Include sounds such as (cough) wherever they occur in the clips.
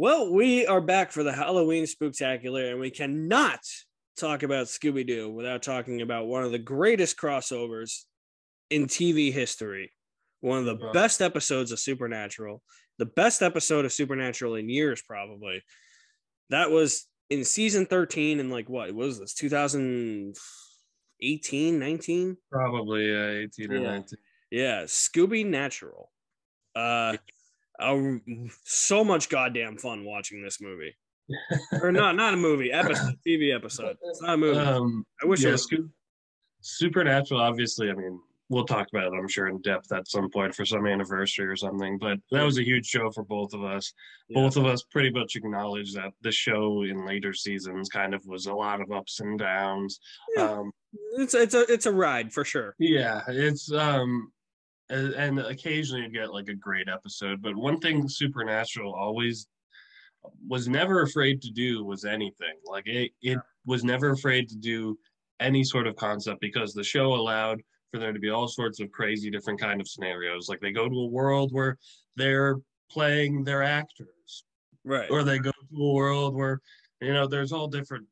Well, we are back for the Halloween Spooktacular, and we cannot talk about Scooby Doo without talking about one of the greatest crossovers in TV history. One of the Yeah. best episodes of Supernatural, the best episode of Supernatural in years, probably. That was in season 13, and like what, what was this, 2018, 19? Probably uh, 18 or Yeah. 19. Yeah, Scoobynatural. Uh, uh, so much goddamn fun watching this movie. (laughs) or not, not a movie, episode, TV episode. It's not a movie. Um, I wish it was. Supernatural, obviously, I mean, we'll talk about it, I'm sure, in depth at some point for some anniversary or something. But that was a huge show for both of us. Yeah. Both of us pretty much acknowledge that the show in later seasons kind of was a lot of ups and downs. Yeah. Um, It's it's a it's a ride for sure. Yeah, it's um and occasionally you get like a great episode, but one thing Supernatural always was never afraid to do was anything. Like it it was never afraid to do any sort of concept because the show allowed for there to be all sorts of crazy different kind of scenarios. Like they go to a world where they're playing their actors Right. or they go to a world where you know there's all different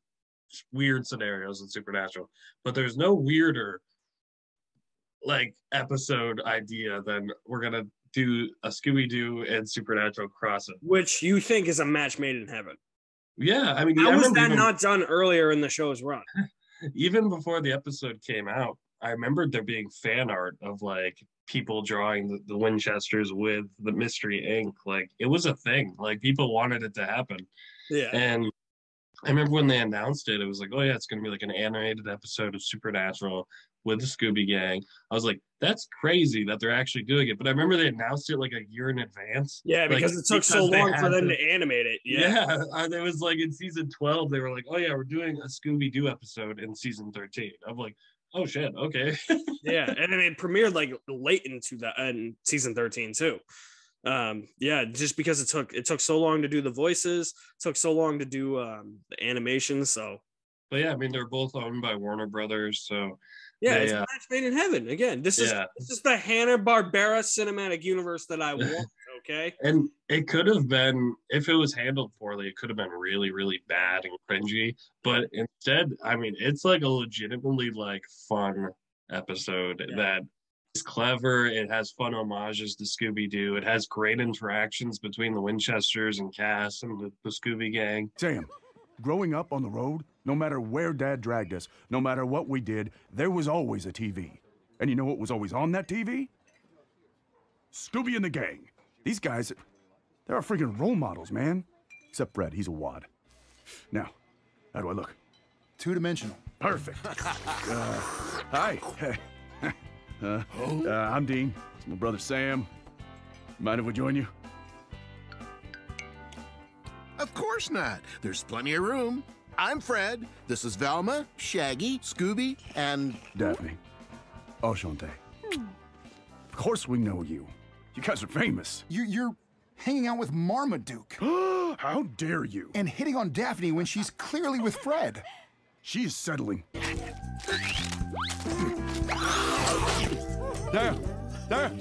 weird scenarios in supernatural but there's no weirder like episode idea then we're gonna do a scooby-doo and supernatural crossover Which you think is a match made in heaven. yeah i mean How I was that even, not done earlier in the show's run? (laughs) even before the episode came out i remembered there being fan art of like people drawing the, the winchesters with the Mystery Inc like it was a thing like people wanted it to happen Yeah. And I remember when they announced it, it was like, oh yeah, it's gonna be like an animated episode of Supernatural with the Scooby Gang. I was like, that's crazy that they're actually doing it. But I remember they announced it like a year in advance. Yeah, Like, because it took so because they long for them to- to animate it. Yeah. Yeah, and it was like in season 12, they were like, oh yeah, we're doing a Scooby Doo episode in season 13. I'm like, oh shit, okay. (laughs) yeah, and then it premiered like late into the in season 13 too. Um, yeah, just because it took it took so long to do the voices, took so long to do um the animation. So but yeah, I mean, they're both owned by Warner Brothers, so yeah, Yeah, it's yeah. a match made in heaven. Again, this is yeah. this is the Hanna Barbera cinematic universe that I (laughs) want. Okay. And it could have been, if it was handled poorly, it could have been really, really bad and cringy. But instead, I mean, it's like a legitimately like fun episode Yeah. that is clever. It has fun homages to Scooby Doo. It has great interactions between the Winchesters and Cas and the, the Scooby Gang. Sam, growing up on the road, no matter where Dad dragged us, no matter what we did, there was always a TV. And you know what was always on that TV? Scooby and the gang. These guys, they're our freaking role models, man. Except Fred, he's a wad. Now, how do I look? Two dimensional. Perfect. (laughs) Uh, hi. (laughs) uh, uh, I'm Dean. It's my brother Sam. Mind if we join you? Of course not. There's plenty of room. I'm Fred. This is Velma, Shaggy, Scooby, and Daphne. Oh, Enchanté. Of course we know you. You guys are famous. You're, you're hanging out with Marmaduke (gasps) How dare you? and hitting on Daphne when she's clearly with Fred. She is settling. (laughs) There! There!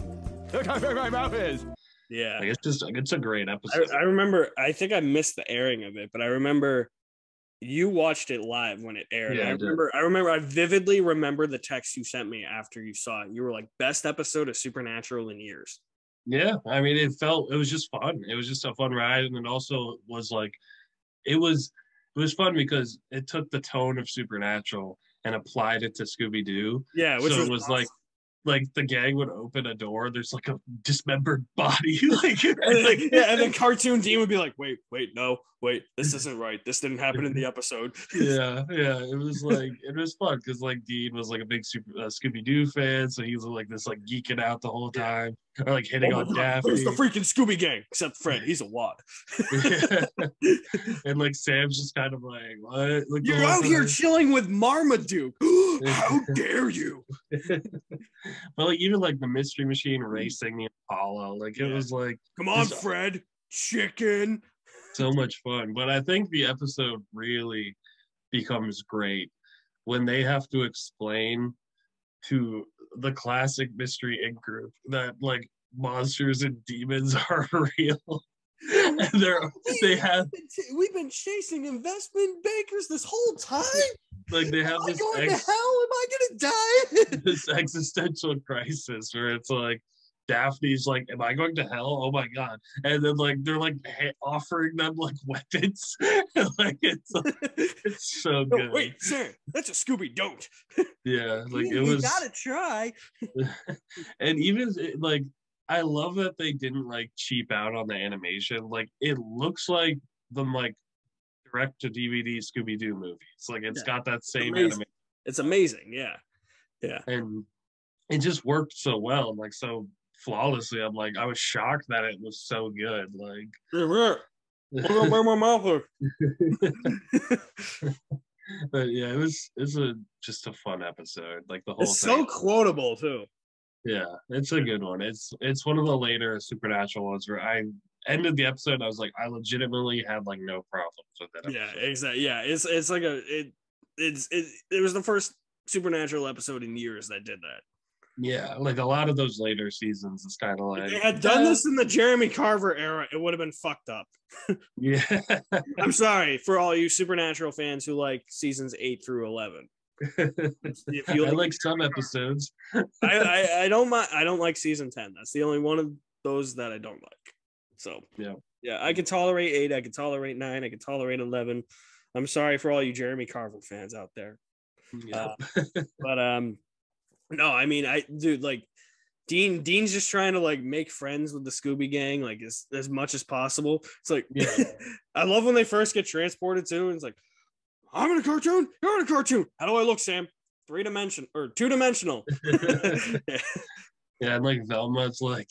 Look how big my mouth is! Yeah. Like it's just, it's a great I, episode. I remember I think I missed the airing of it, but I remember you watched it live when it aired. Yeah, I I remember I remember I vividly remember the text you sent me after you saw it. You were like best episode of Supernatural in years. Yeah, I mean, it felt it was just fun. It was just a fun ride, and it also was like, it was it was fun because it took the tone of Supernatural and applied it to Scooby Doo. Yeah, which so was, it was like like the gang would open a door. There's like a dismembered (laughs) body, (laughs) like, and like yeah, and then (laughs) cartoon Dean would be like, "Wait, wait, no, wait, this isn't right. This didn't happen in the episode." yeah, yeah. It was like it was fun because like Dean was like a big super uh, Scooby Doo fan, so he was like this like geeking out the whole time, or (laughs) like hitting Oh on God, Daphne. There's the freaking Scooby Gang, except Fred. He's a wad. (laughs) and like Sam's just kind of like, what? Like, You're out here time. chilling with Marmaduke. (gasps) How (laughs) dare you? but like even like the mystery machine racing the Impala, like it Yeah. was like Come on, Just- Fred. Chicken. so much fun. But I think the episode really becomes great when they have to explain to the classic Mystery Inc group that like monsters and demons (laughs) are real. and they're they have We've been chasing investment bankers this whole time. like they have Am this going ex- to hell? Am I gonna die? (laughs) this existential crisis where it's like Daphne's like, "Am I going to hell? Oh my god!" And then like they're like ha- offering them like (laughs) weapons, like it's it's so (laughs) no, good. wait, sir, that's a Scooby. Don't. (laughs) Yeah, like you, it you was, gotta try. and even like I love that they didn't like cheap out on the animation. Like it looks like the like direct to DVD Scooby Doo movies. Like it's Yeah. got that same amazing. animation. It's amazing. Yeah, yeah. and it just worked so well, like so flawlessly. I'm like, I was shocked that it was so good. Like, I'm gonna burn my mouth (laughs) but yeah, it was it's a just a fun episode. Like the whole It's thing. so quotable too. yeah, it's a good one. It's it's one of the later supernatural ones where I ended the episode. And I was like, I legitimately had like no problems with it. Yeah, exactly. Yeah, it's it's like a it it's it, it was the first supernatural episode in years that did that. Yeah. Like a lot of those later seasons, it's kind of like If like they had done this in the Jeremy Carver era, it would have been fucked up. (laughs) Yeah, I'm sorry for all you supernatural fans who like seasons eight through eleven. (laughs) If you I like- like some episodes. I, I I don't mind. I don't like season ten. That's the only one of those that I don't like. So Yeah. yeah. I can tolerate eight. I can tolerate nine. I can tolerate eleven. I'm sorry for all you Jeremy Carver fans out there. Yeah. but um no i mean i dude like dean dean's just trying to like make friends with the scooby gang like as, as much as possible. It's like Yeah. (laughs) i love when they first get transported to and it's like i'm in a cartoon. You're in a cartoon. How do i look sam? Three dimension or two dimensional. (laughs) (laughs) Yeah, and like Velma's like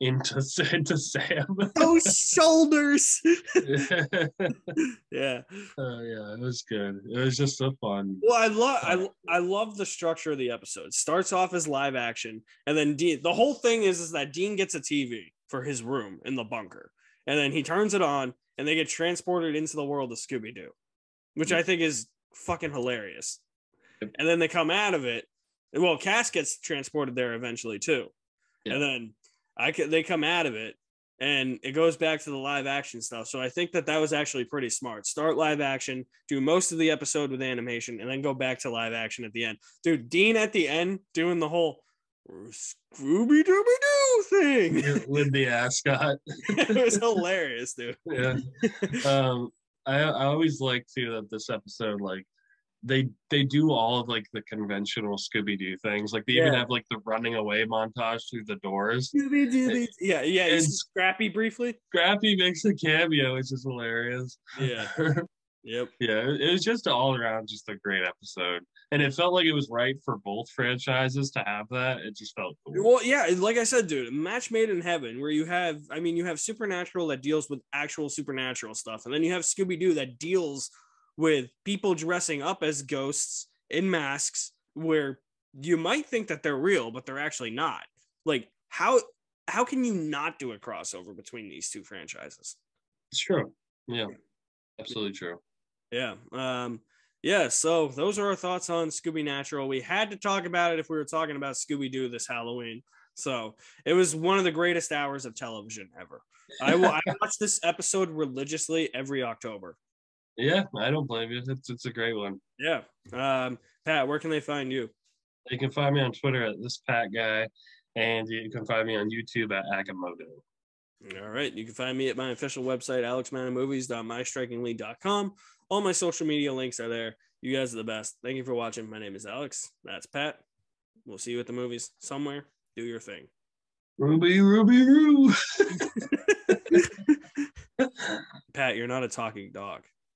into (laughs) into Sam. those (laughs) shoulders oh yeah yeah, it was good. It was just so fun. Well, I love I uh, I love the structure of the episode. It starts off as live action, and then Dean. The whole thing is is that Dean gets a TV for his room in the bunker, and then he turns it on, and they get transported into the world of Scooby Doo, which I think is fucking hilarious. And then they come out of it. Well, Cas gets transported there eventually too, Yeah. and then I could they come out of it, and it goes back to the live action stuff. So I think that that was actually pretty smart. Start live action, do most of the episode with animation, and then go back to live action at the end. Dude, Dean at the end doing the whole Scooby Dooby Doo thing. with (laughs) the ascot. it was (laughs) hilarious, dude. Yeah. Um I I always like too that this episode like they they do all of like the conventional Scooby Doo things. Like they even have like the running away montage through the doors. Scooby Dooby. Yeah, yeah. And- It's scrappy briefly. Scrappy makes a cameo, which is hilarious. Yeah. (laughs) Yep. yeah, it it was just all around just a great episode. And it felt like it was right for both franchises to have that. It just felt cool. Well, yeah, like I said, dude, match made in heaven where you have, I mean, you have Supernatural that deals with actual supernatural stuff, and then you have Scooby Doo that deals with people dressing up as ghosts in masks where you might think that they're real, but they're actually not. Like, how how can you not do a crossover between these two franchises? It's true. Yeah. Absolutely true. Yeah. Um, yeah, so those are our thoughts on Scoobynatural. We had to talk about it if we were talking about Scooby Doo this Halloween. So it was one of the greatest hours of television ever. I will I (laughs) watch this episode religiously every October. Yeah, I don't blame you. It's it's a great one. Yeah. Um, Pat, where can they find you? You can find me on Twitter at this Pat guy, and you can find me on YouTube at Agamotto. All right. You can find me at my official website, alexmaddenmovies.mystrikingly.com. All my social media links are there. You guys are the best. Thank you for watching. My name is Alex. That's Pat. We'll see you at the movies somewhere. Do your thing. Ruby, Ruby, Roo. (laughs) Pat, you're not a talking dog.